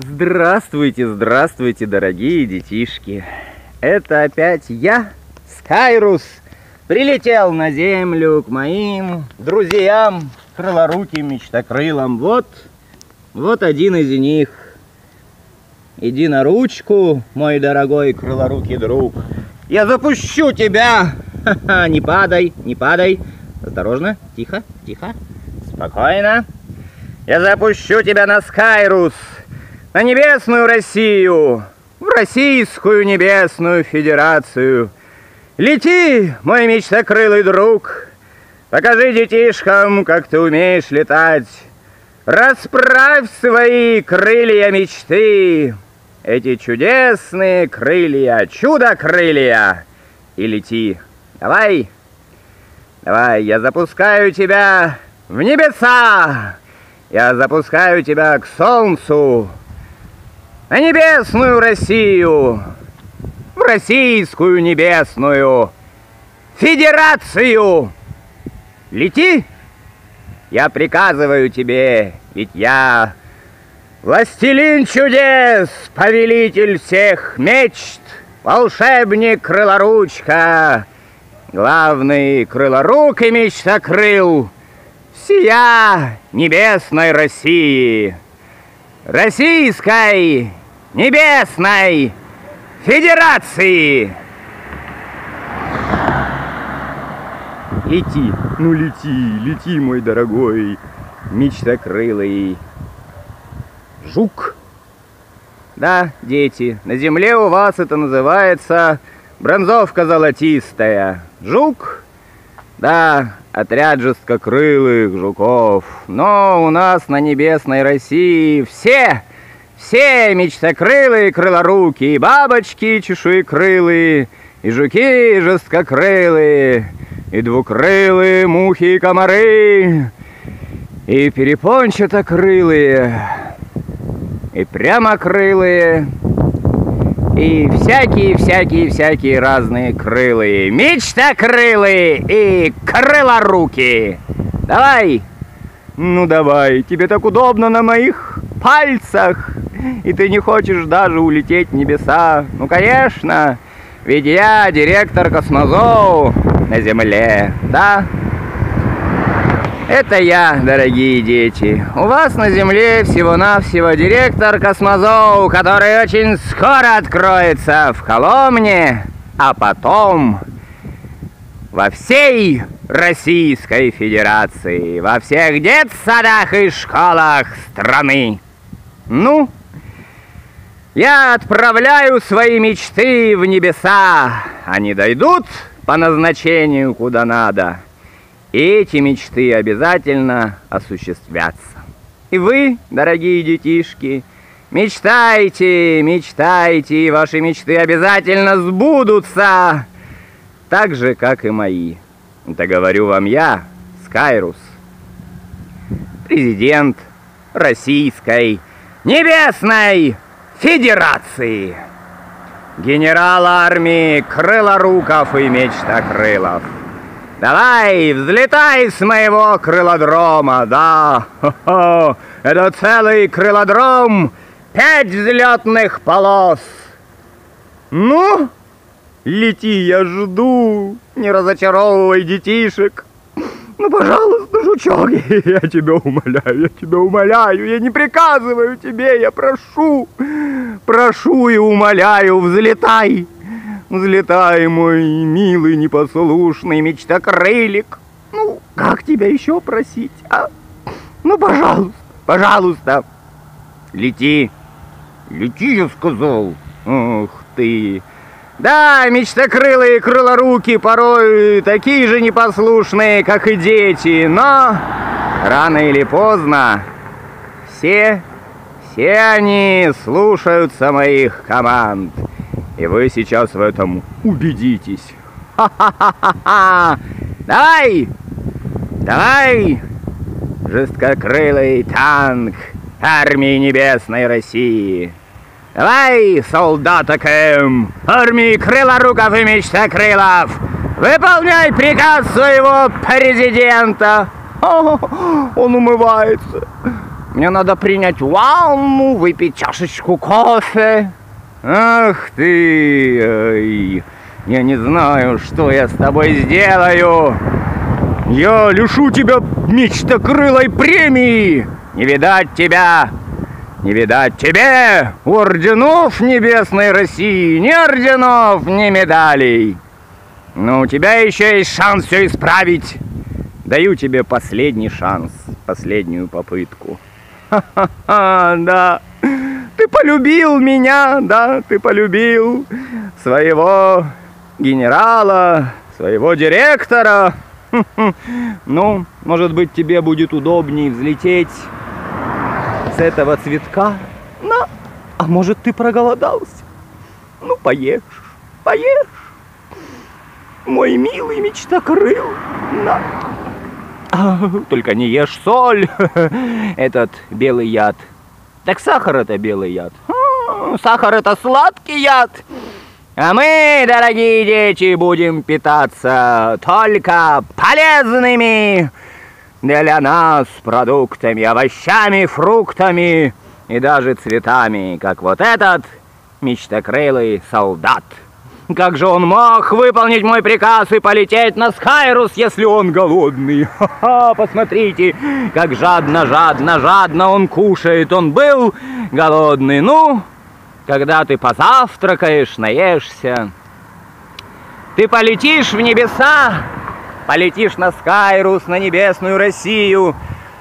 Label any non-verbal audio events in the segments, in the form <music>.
Здравствуйте, здравствуйте, дорогие детишки. Это опять я, Скайрус, прилетел на землю к моим друзьям, крылоруким мечтокрылам. Вот, вот один из них. Иди на ручку, мой дорогой крылорукий друг. Я запущу тебя. Ха-ха, не падай, не падай. Осторожно, тихо, тихо, спокойно. Я запущу тебя на Скайрус, на небесную Россию, в Российскую Небесную Федерацию. Лети, мой мечтокрылый друг, покажи детишкам, как ты умеешь летать. Расправь свои крылья мечты, эти чудесные крылья, чудо-крылья, и лети. Давай, давай, я запускаю тебя в небеса, я запускаю тебя к солнцу, на небесную Россию, в российскую небесную федерацию. Лети, я приказываю тебе, ведь я властелин чудес, повелитель всех мечт, волшебник крылоручка, главный крылорук и мечтокрыл, сия небесной России, Российской Небесной Федерации. Лети, ну лети, лети, мой дорогой, мечтокрылый жук. Да, дети, на земле у вас это называется бронзовка золотистая. Жук? Да, отряд жесткокрылых жуков. Но у нас на небесной России все, все мечтокрылые крылоруки, и бабочки чешуекрылые, и жуки жесткокрылые, и двукрылые мухи и комары, и перепончатокрылые, и прямокрылые, и всякие-всякие-всякие разные крылые, мечтокрылые и крылоруки. Давай, ну давай, тебе так удобно на моих пальцах, и ты не хочешь даже улететь в небеса. Ну, конечно, ведь я директор космозоу на Земле, да? Это я, дорогие дети. У вас на Земле всего-навсего директор космозоу, который очень скоро откроется в Коломне, а потом во всей Российской Федерации, во всех детсадах и школах страны. Ну, я отправляю свои мечты в небеса. Они дойдут по назначению куда надо. Эти мечты обязательно осуществятся. И вы, дорогие детишки, мечтайте, мечтайте, и ваши мечты обязательно сбудутся, так же, как и мои. Это говорю вам я, Скайрус, президент Российской Небесной Федерации, генерал армии Крылоруков и Мечтокрылов. Давай, взлетай с моего крылодрома, да, Хо-хо. это целый крылодром, пять взлетных полос. Ну, лети, я жду, не разочаровывай детишек. Ну, пожалуйста, жучок, <laughs> я тебя умоляю, я тебя умоляю, я не приказываю тебе, я прошу, прошу и умоляю, взлетай. Взлетай, мой милый, непослушный мечтокрылик. Ну, как тебя еще просить, а? Ну, пожалуйста, пожалуйста, лети. Лети, я сказал. Ох ты. Да, мечтокрылые крылоруки порой такие же непослушные, как и дети, но рано или поздно все, все они слушаются моих команд. И вы сейчас в этом убедитесь. Ха-ха-ха-ха! Давай! Давай! Жесткокрылый танк армии Небесной России! Давай, солдата КМ, армии крылоруков и мечтокрылов, выполняй приказ своего президента! Он умывается! Мне надо принять ванну, выпить чашечку кофе. Ах ты! Ой, я не знаю, что я с тобой сделаю. Я лишу тебя мечтокрылой премии. Не видать тебя, не видать тебе орденов небесной России, ни орденов, ни медалей. Но у тебя еще есть шанс все исправить. Даю тебе последний шанс, последнюю попытку. Ха-ха-ха, да. Ты полюбил меня, да, ты полюбил своего генерала, своего директора. <laughs> Ну, может быть, тебе будет удобнее взлететь с этого цветка. На, а может, ты проголодался? Ну, поешь, поешь. Мой милый мечтокрыл. На. А, только не ешь соль, <laughs> этот белый яд. Так сахар это белый яд. Сахар это сладкий яд. А мы, дорогие дети, будем питаться только полезными для нас продуктами, овощами, фруктами и даже цветами, как вот этот мечтокрылый солдат. Как же он мог выполнить мой приказ и полететь на Скайрус, если он голодный? Ха-ха, посмотрите, как жадно, жадно, жадно он кушает. Он был голодный. Ну, когда ты позавтракаешь, наешься, ты полетишь в небеса, полетишь на Скайрус, на небесную Россию.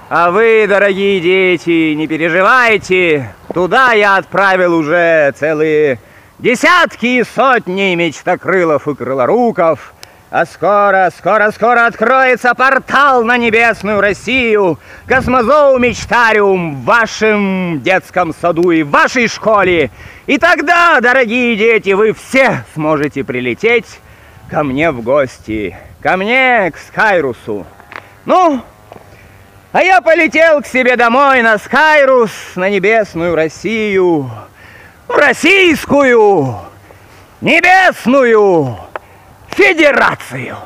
А вы, дорогие дети, не переживайте, туда я отправил уже целые Десятки и сотни мечтокрылов и крылоруков. А скоро, скоро, скоро откроется портал на небесную Россию, Космозоу Мечтариум в вашем детском саду и в вашей школе. И тогда, дорогие дети, вы все сможете прилететь ко мне в гости, ко мне, к Скайрусу. Ну, а я полетел к себе домой на Скайрус, на небесную Россию российскую небесную федерацию.